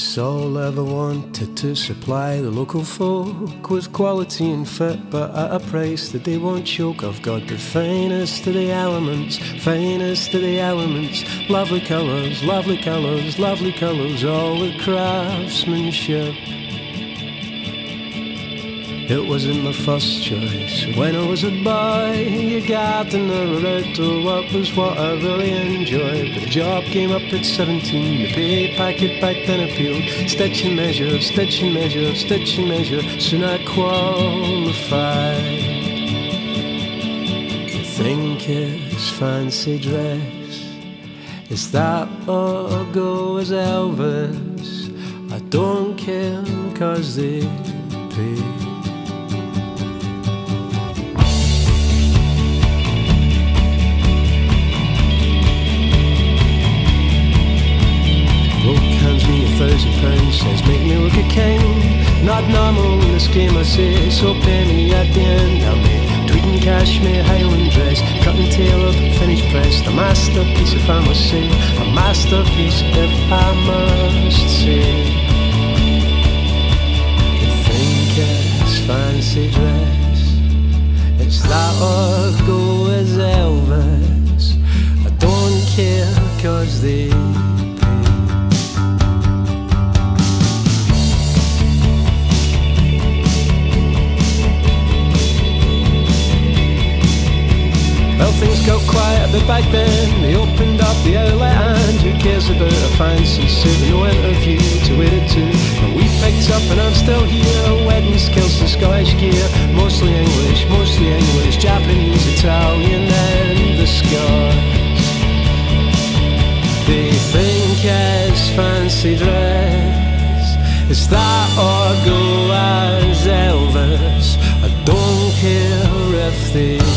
Yes, all ever wanted to supply the local folk with quality and fit, but at a price that they won't choke. I've got the finest of the elements, finest of the elements, lovely colours, lovely colours, lovely colours, all with craftsmanship. It wasn't my first choice. When I was a boy, you got to know right to work was what I really enjoyed. But the job came up at 17. The pay packet back then appealed. Stitch and measure, stitch and measure, stitch and measure. Soon I qualified. You think it's fancy dress? Is that or go as Elvis? I don't care, cause they pay. Says make me look a king. Not normal in this game, I say, so pay me at the end. I'll be tweeting cashmere, highland dress, cutting tailored, finished pressed. A masterpiece, if I must say, a masterpiece, if I must say. Well, things got quiet a bit back then. They opened up the outlet, and who cares about a fancy suit? No interview to wear it to. And we picked up, and I'm still here. Wedding skills and Scottish gear. Mostly English, mostly English, Japanese, Italian, and the Scots. They think it's fancy dress. It's that or go as Elvis. I don't care if they